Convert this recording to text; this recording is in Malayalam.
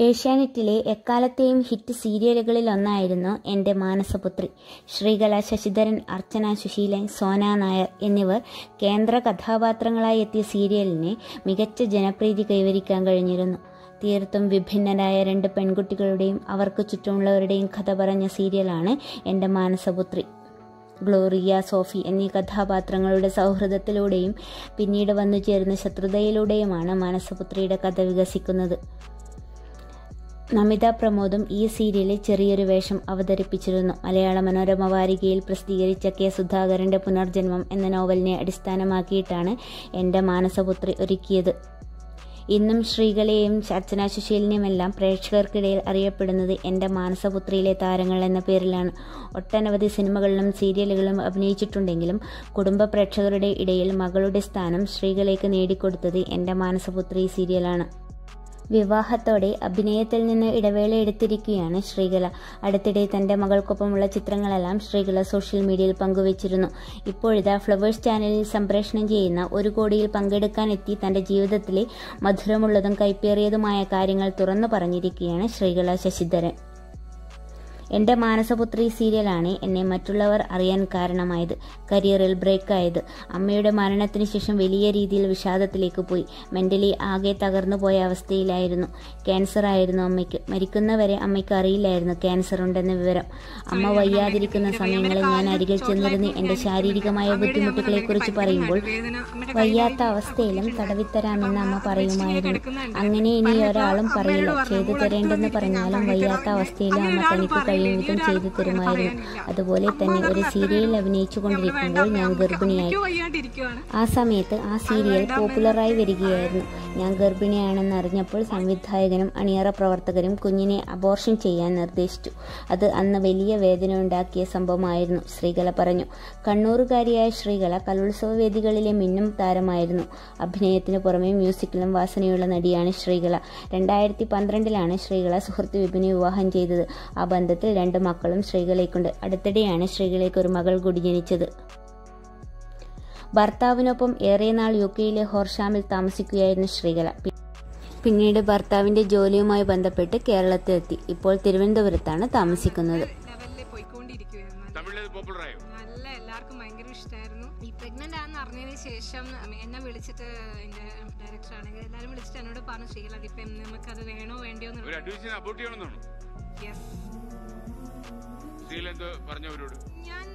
ഏഷ്യാനെറ്റിലെ എക്കാലത്തെയും ഹിറ്റ് സീരിയലുകളിലൊന്നായിരുന്നു എന്റെ മാനസപുത്രി. ശ്രീകല ശശിധരൻ അർച്ചന സുശീലൻ സോന നായർ എന്നിവർ കേന്ദ്ര കഥാപാത്രങ്ങളായി എത്തിയ സീരിയലിന് മികച്ച ജനപ്രീതി കൈവരിക്കാൻ കഴിഞ്ഞിരുന്നു. തീർത്തും വിഭിന്നരായ രണ്ട് പെൺകുട്ടികളുടെയും അവർക്ക് ചുറ്റുമുള്ളവരുടെയും കഥ പറഞ്ഞ സീരിയലാണ് എന്റെ മാനസപുത്രി. ഗ്ലോറിയ സോഫി എന്നീ കഥാപാത്രങ്ങളുടെ സൗഹൃദത്തിലൂടെയും പിന്നീട് വന്നു ചേരുന്ന ശത്രുതയിലൂടെയുമാണ് മാനസപുത്രിയുടെ കഥ വികസിക്കുന്നത്. നമിത പ്രമോദും ഈ സീരിയലിൽ ചെറിയൊരു വേഷം അവതരിപ്പിച്ചിരുന്നു. മലയാള മനോരമ വാരികയിൽ പ്രസിദ്ധീകരിച്ച കെ സുധാകരന്റെ പുനർജന്മം എന്ന നോവലിനെ അടിസ്ഥാനമാക്കിയിട്ടാണ് എന്റെ മാനസപുത്രി ഒരുക്കിയത്. ഇന്നും ശ്രീകലയെയും അർച്ചന സുശീലിനെയുമെല്ലാം പ്രേക്ഷകർക്കിടയിൽ അറിയപ്പെടുന്നത് എന്റെ മാനസപുത്രിയിലെ താരങ്ങൾ എന്ന പേരിലാണ്. ഒട്ടനവധി സിനിമകളിലും സീരിയലുകളിലും അഭിനയിച്ചിട്ടുണ്ടെങ്കിലും കുടുംബ പ്രേക്ഷകരുടെ ഇടയിൽ മകളുടെ സ്ഥാനം ശ്രീകലയ്ക്ക് നേടിക്കൊടുത്തത് എന്റെ മാനസപുത്രി സീരിയലാണ്. വിവാഹത്തോടെ അഭിനയത്തിൽ നിന്ന് ഇടവേള എടുത്തിരിക്കുകയാണ് ശ്രീകല. അടുത്തിടെ തന്റെ മകൾക്കൊപ്പമുള്ള ചിത്രങ്ങളെല്ലാം ശ്രീകല സോഷ്യൽ മീഡിയയിൽ പങ്കുവച്ചിരുന്നു. ഇപ്പോഴിതാ ഫ്ലവേഴ്സ് ചാനലിൽ സംപ്രേഷണം ചെയ്യുന്ന ഒരു കോടിയിൽ പങ്കെടുക്കാനെത്തി തന്റെ ജീവിതത്തിലെ മധുരമുള്ളതും കൈപ്പേറിയതുമായ കാര്യങ്ങൾ തുറന്നു പറഞ്ഞിരിക്കുകയാണ് ശ്രീകല ശശിധരൻ. എന്റെ മാനസപുത്രി സീരിയലാണ് എന്നെ മറ്റുള്ളവർ അറിയാൻ കാരണമായത്. കരിയറിൽ ബ്രേക്കായത്. അമ്മയുടെ മരണത്തിന് ശേഷം വലിയ രീതിയിൽ വിഷാദത്തിലേക്ക് പോയി. മെന്റലി ആകെ തകർന്നു പോയ അവസ്ഥയിലായിരുന്നു. ക്യാൻസർ ആയിരുന്നു അമ്മയ്ക്ക്. മരിക്കുന്നവരെ അമ്മയ്ക്ക് അറിയില്ലായിരുന്നു ക്യാൻസർ ഉണ്ടെന്ന വിവരം. അമ്മ വയ്യാതിരിക്കുന്ന സമയങ്ങളിൽ ഞാൻ അരികിൽ ചെന്നിരുന്ന് എന്റെ ശാരീരികമായ ബുദ്ധിമുട്ടുകളെ കുറിച്ച് പറയുമ്പോൾ വയ്യാത്ത അവസ്ഥയിലും തടവിത്തരാമെന്ന് അമ്മ പറയുമായിരുന്നു. അങ്ങനെ ഇനി ഒരാളും പറയില്ല. ചെയ്തു തരേണ്ടെന്ന് പറഞ്ഞാലും വയ്യാത്ത അവസ്ഥയിലും അമ്മ തനിക്ക് വിധം ചെയ്തു തരുമായിരുന്നു അതുപോലെ തന്നെ ഒരു സീരിയലിൽ അഭിനയിച്ചു കൊണ്ടിരിക്കുമ്പോൾ ഞാൻ ഗർഭിണിയായി. ആ സമയത്ത് ആ സീരിയൽ പോപ്പുലറായി വരികയായിരുന്നു. ഞാൻ ഗർഭിണിയാണെന്ന് അറിഞ്ഞപ്പോൾ സംവിധായകനും അണിയറ പ്രവർത്തകരും കുഞ്ഞിനെ അബോർഷൻ ചെയ്യാൻ നിർദ്ദേശിച്ചു. അത് അന്ന് വലിയ വേദന ഉണ്ടാക്കിയ സംഭവമായിരുന്നു ശ്രീകല പറഞ്ഞു. കണ്ണൂറുകാരിയായ ശ്രീകല കലോത്സവ വേദികളിലെ മിന്നും താരമായിരുന്നു. അഭിനയത്തിന് പുറമെ മ്യൂസിക്കിലും വാസനയുള്ള നടിയാണ് ശ്രീകല. രണ്ടായിരത്തി പന്ത്രണ്ടിലാണ് ശ്രീകല സുഹൃത്ത് വിപിനെ വിവാഹം ചെയ്തത്. ആ ബന്ധത്തിൽ രണ്ട് മക്കളും ശ്രീകലയ്ക്കുണ്ട്. അടുത്തിടെയാണ് ശ്രീകലയ്ക്ക് ഒരു മകൾ കൂടി ജനിച്ചത്. ഭർത്താവിനൊപ്പം ഏറെ നാൾ യു കെയിലെ ഹോർഷാമിൽ താമസിക്കുകയായിരുന്നു ശ്രീകല. പിന്നീട് ഭർത്താവിന്റെ ജോലിയുമായി ബന്ധപ്പെട്ട് കേരളത്തിലെത്തി. ഇപ്പോൾ തിരുവനന്തപുരത്താണ് താമസിക്കുന്നത്. നല്ല എല്ലാവർക്കും ഭയങ്കര ഇഷ്ടമായിരുന്നു ഈ പ്രഗ്നന്റ് ആണെന്ന് അറിഞ്ഞതിന് ശേഷം എന്നെ വിളിച്ചിട്ട് എന്റെ ഡയറക്ടർ ആണെങ്കിൽ എല്ലാവരും വിളിച്ചിട്ട് എന്നോട് പറഞ്ഞു ശീല നമുക്ക് അത് വേണോ വേണ്ടിയോ ഞാൻ